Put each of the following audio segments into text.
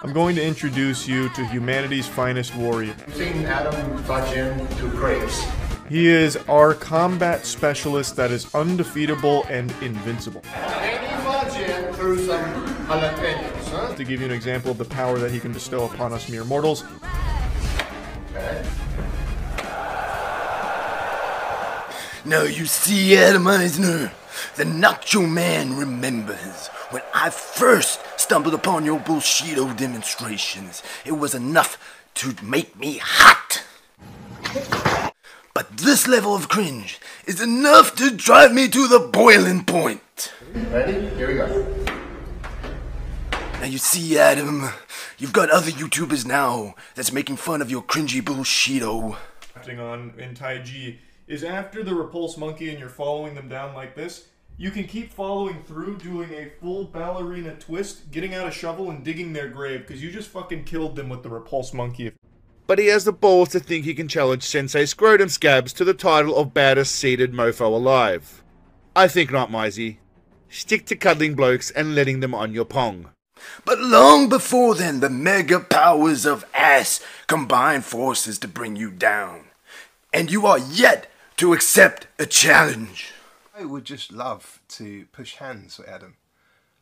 I'm going to introduce you to humanity's finest warrior. Seen Adam Fajin to grace. He is our combat specialist that is undefeatable and invincible. Fajin through some jalapenos, huh? To give you an example of the power that he can bestow upon us mere mortals, Okay. Now you see, Adam Mizner, the Nacho Man remembers when I first stumbled upon your bullshido demonstrations. It was enough to make me hot. But this level of cringe is enough to drive me to the boiling point. Ready? Here we go. Now you see, Adam, you've got other YouTubers now that's making fun of your cringy bullshido. acting on in Taiji is after the repulse monkey and you're following them down like this, you can keep following through doing a full ballerina twist, getting out a shovel and digging their grave because you just fucking killed them with the repulse monkey. but he has the balls to think he can challenge Sensei Scrotum Scabs to the title of baddest seated mofo alive. I think not, Mizey. Stick to cuddling blokes and letting them on your pong. But long before then, the mega powers of ass combine forces to bring you down. And you are yet to accept a challenge. I would just love to push hands with Adam.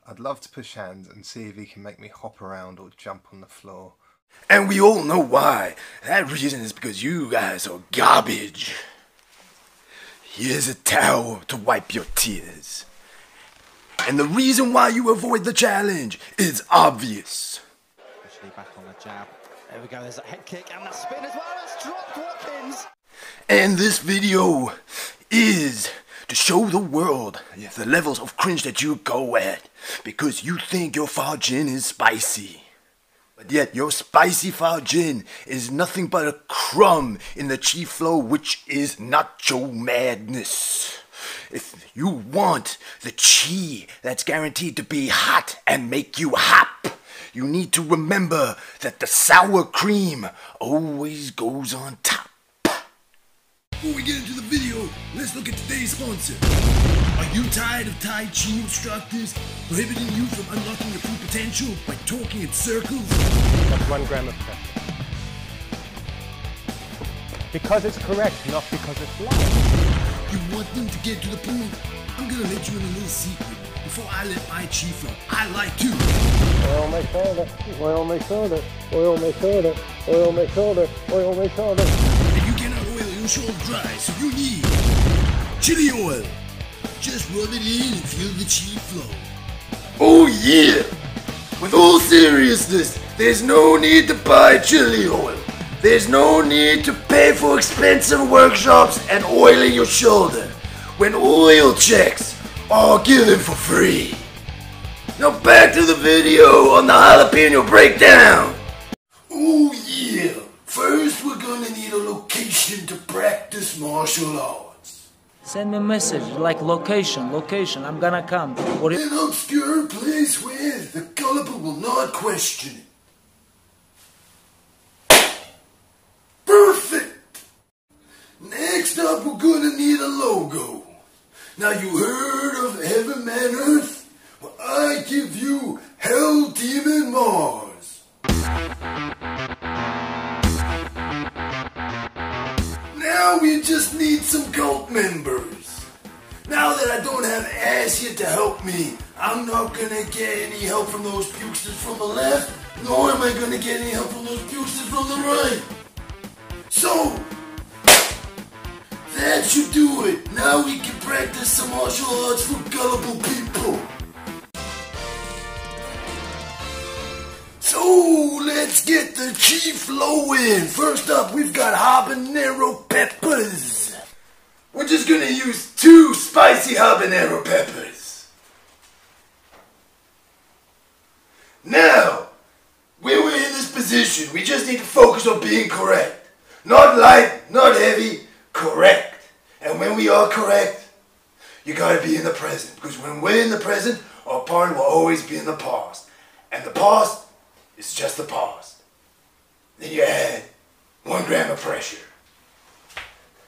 I'd love to push hands and see if he can make me hop around or jump on the floor. And we all know why. That reason is because you guys are garbage. Here's a towel to wipe your tears. And the reason why you avoid the challenge is obvious. Actually back on the jab. There we go, there's a head kick and a spin as well. It's dropped Watkins. And this video is to show the world the levels of cringe that you go at because you think your Fajin is spicy. But yet your spicy Fajin is nothing but a crumb in the chi flow which is nacho madness. If you want the chi that's guaranteed to be hot and make you hop, you need to remember that the sour cream always goes on top. Before we get into the video, let's look at today's sponsor. Are you tired of Tai Chi instructors prohibiting you from unlocking your full potential by talking in circles? one gram of pepper. Because it's correct, not because it's loud. You want them to get to the point? I'm gonna let you in a little secret. Before I let my chi flow, I like to. Oil my shoulder, oil my shoulder, oil my shoulder, oil my shoulder, oil my shoulder. Shoulder dry, so you need chili oil. Just rub it in and feel the chi flow. Oh yeah! With all seriousness, there's no need to buy chili oil. There's no need to pay for expensive workshops and oiling your shoulder when oil checks are given for free. Now back to the video on the jalapeno breakdown. Martial arts. Send me a message like location, location, I'm gonna come. Or An obscure place where the gullible will not question it. Perfect! Next up, we're gonna need a logo. Now, you heard of Heaven Man Earth? Well, I give you Hell Demon Mars. We just need some cult members. Now that I don't have ass here to help me, I'm not gonna get any help from those pukesters from the left, nor am I gonna get any help from those pukesters from the right. So, that should do it. Now we can practice some martial arts for gullible people. Let's get the chi flowing. First up, we've got habanero peppers. We're just gonna use two spicy habanero peppers. Now, when we're in this position, we just need to focus on being correct. Not light, not heavy, correct. And when we are correct, you gotta be in the present. Because when we're in the present, our party will always be in the past. And the past is just the pause. Then you add one gram of pressure.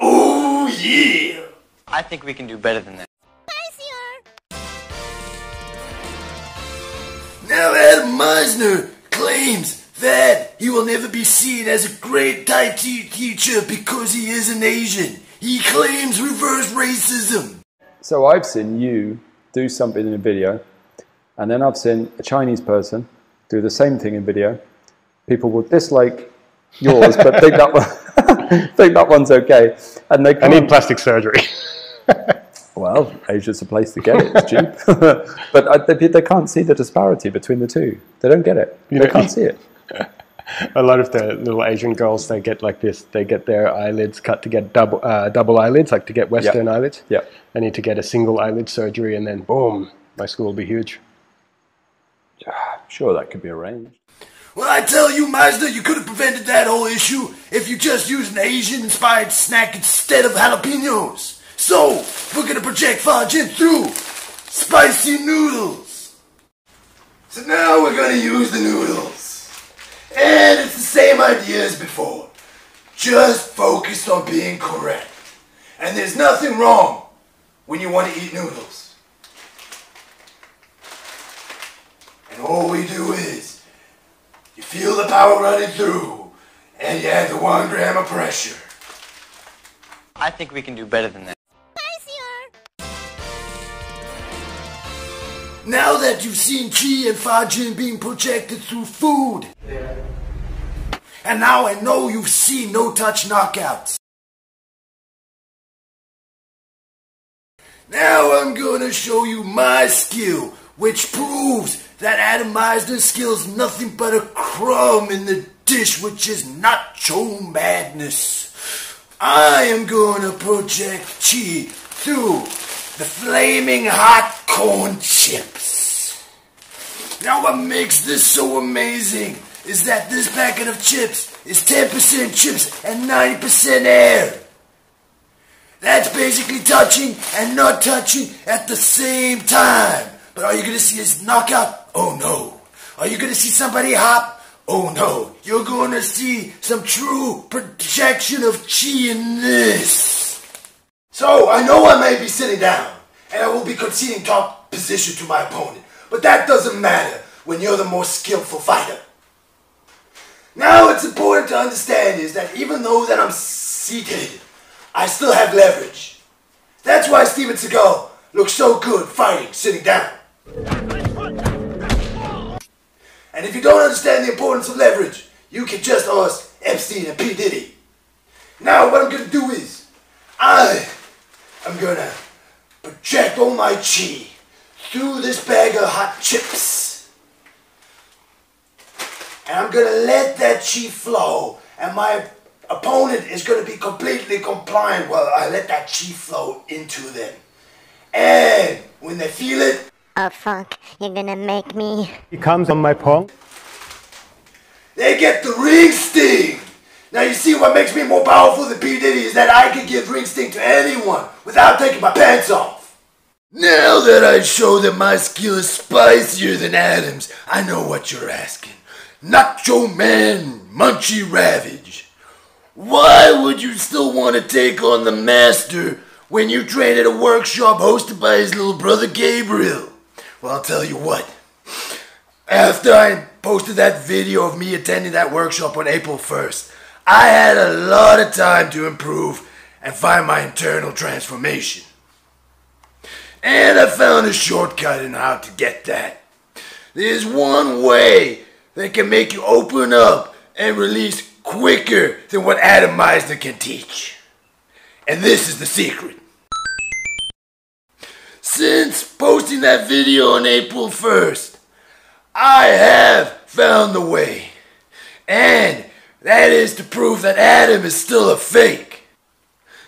Oh yeah! I think we can do better than that. Now Adam Mizner claims that he will never be seen as a great Tai Chi teacher because he is an Asian. He claims reverse racism. So I've seen you do something in a video, and then I've seen a Chinese person do the same thing in video. People will dislike yours, but think that one, think that one's okay, and they I need plastic surgery. Well, Asia's a place to get it. It's cheap, but I, they, they can't see the disparity between the two. They don't get it. You they can't see it. a lot of the little Asian girls, they get like this. They get their eyelids cut to get double uh, double eyelids, like to get Western eyelids. Yeah. They need to get a single eyelid surgery, and then boom, my school will be huge. Sure, that could be arranged. Well, I tell you, Mazda, you could have prevented that whole issue if you just used an Asian-inspired snack instead of jalapenos. So, we're gonna project Fajin through spicy noodles. So now we're gonna use the noodles. And it's the same idea as before. Just focus on being correct. And there's nothing wrong when you want to eat noodles. And all we do is you feel the power running through, and you add the one gram of pressure. I think we can do better than that. Now that you've seen Chi and Fajin being projected through food, and now I know you've seen no touch knockouts. Now I'm gonna show you my skill, which proves that Adam Mizner's skill is nothing but a crumb in the dish, which is nacho madness. I am gonna project chi through the flaming hot corn chips. Now what makes this so amazing is that this packet of chips is 10% chips and 90% air. That's basically touching and not touching at the same time. But all you're gonna see is knockout? Oh no. Are you gonna see somebody hop? Oh no. You're gonna see some true projection of chi in this. So I know I may be sitting down, and I will be conceding top position to my opponent, but that doesn't matter when you're the more skillful fighter. Now it's important to understand is that even though that I'm seated, I still have leverage. That's why Steven Seagal looks so good fighting sitting down. And if you don't understand the importance of leverage, you can just ask Epstein and P. Diddy. Now what I'm gonna do is, I am gonna project all my chi through this bag of hot chips. And I'm gonna let that chi flow, and my opponent is gonna be completely compliant while I let that chi flow into them. And when they feel it, Oh fuck, you're gonna make me. He comes on my pong. they get the ring sting. Now you see what makes me more powerful than P. Diddy is that I can give ring sting to anyone without taking my pants off. Now that I show that my skill is spicier than Adam's, I know what you're asking. Nacho Man Munchie Ravage. Why would you still want to take on the master when you train at a workshop hosted by his little brother Gabriel? Well, I'll tell you what. After I posted that video of me attending that workshop on April 1st, I had a lot of time to improve and find my internal transformation. And I found a shortcut in how to get that. There's one way that can make you open up and release quicker than what Adam Mizner can teach. And this is the secret. Since posting that video on April 1st, I have found the way. And that is to prove that Adam is still a fake.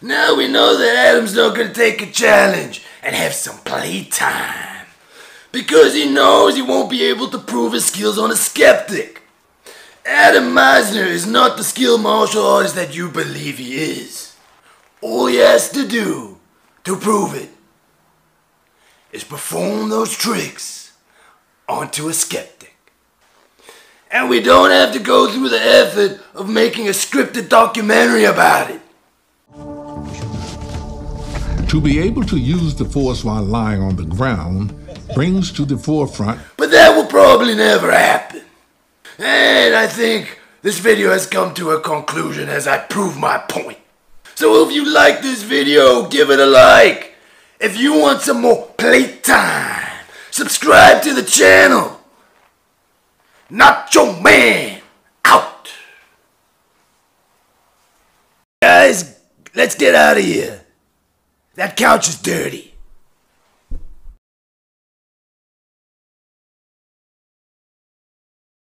Now we know that Adam's not going to take a challenge and have some playtime. Because he knows he won't be able to prove his skills on a skeptic. Adam Mizner is not the skilled martial artist that you believe he is. All he has to do to prove it is perform those tricks onto a skeptic. And we don't have to go through the effort of making a scripted documentary about it. To be able to use the force while lying on the ground brings to the forefront But that will probably never happen. And I think this video has come to a conclusion as I prove my point. So if you like this video, give it a like. If you want some more playtime, subscribe to the channel. Nacho Man out. Guys, let's get out of here. That couch is dirty.